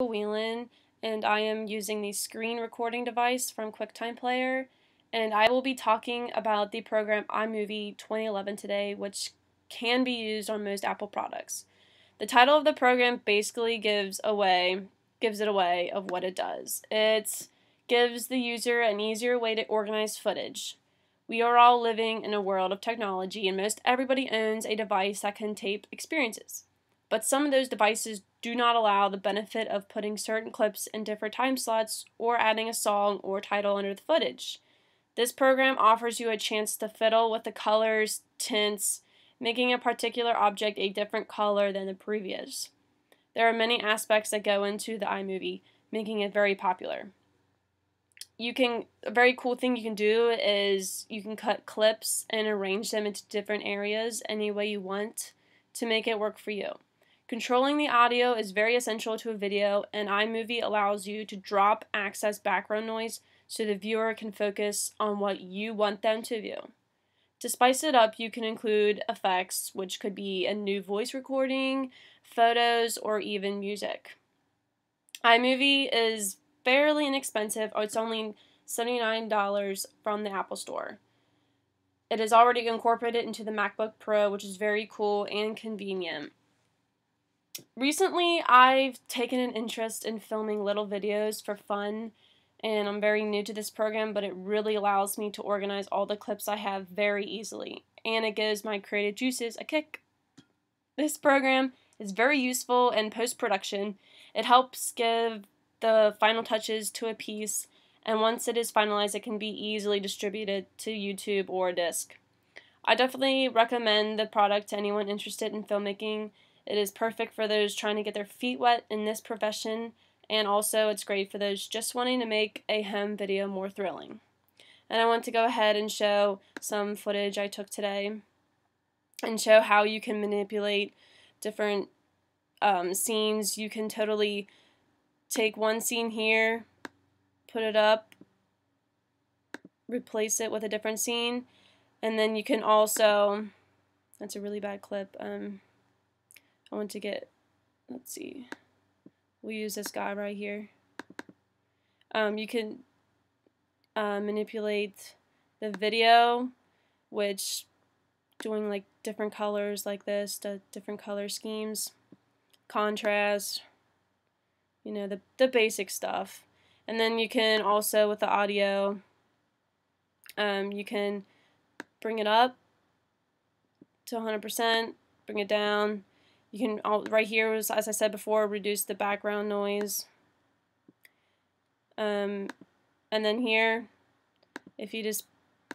Whelen and I am using the screen recording device from QuickTime Player and I will be talking about the program iMovie 2011 today which can be used on most Apple products. The title of the program basically gives away gives it away of what it does. It gives the user an easier way to organize footage. We are all living in a world of technology and most everybody owns a device that can tape experiences. But some of those devices do not allow the benefit of putting certain clips in different time slots or adding a song or title under the footage. This program offers you a chance to fiddle with the colors, tints, making a particular object a different color than the previous. There are many aspects that go into the iMovie, making it very popular. You can a very cool thing you can do is you can cut clips and arrange them into different areas any way you want to make it work for you. Controlling the audio is very essential to a video, and iMovie allows you to drop access background noise so the viewer can focus on what you want them to view. To spice it up, you can include effects, which could be a new voice recording, photos, or even music. iMovie is fairly inexpensive, it's only $79 from the Apple Store. It is already incorporated into the MacBook Pro, which is very cool and convenient recently I've taken an interest in filming little videos for fun and I'm very new to this program but it really allows me to organize all the clips I have very easily and it gives my creative juices a kick. This program is very useful in post-production. It helps give the final touches to a piece and once it is finalized it can be easily distributed to YouTube or a disc. I definitely recommend the product to anyone interested in filmmaking it is perfect for those trying to get their feet wet in this profession, and also it's great for those just wanting to make a home video more thrilling. And I want to go ahead and show some footage I took today and show how you can manipulate different um, scenes. You can totally take one scene here, put it up, replace it with a different scene, and then you can also, that's a really bad clip, um, I want to get, let's see, we'll use this guy right here. Um, you can uh, manipulate the video, which doing like different colors like this, the different color schemes, contrast, you know, the, the basic stuff. And then you can also, with the audio, um, you can bring it up to 100%, bring it down, you can, right here, was, as I said before, reduce the background noise. Um, and then here, if you just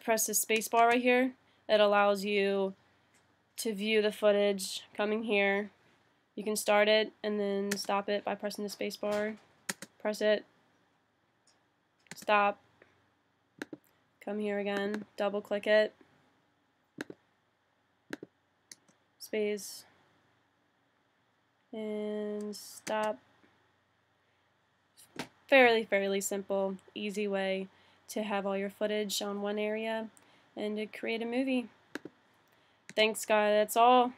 press the spacebar right here, it allows you to view the footage coming here. You can start it and then stop it by pressing the spacebar. Press it, stop, come here again, double click it, space, and stop. Fairly, fairly simple, easy way to have all your footage on one area and to create a movie. Thanks, guys. That's all.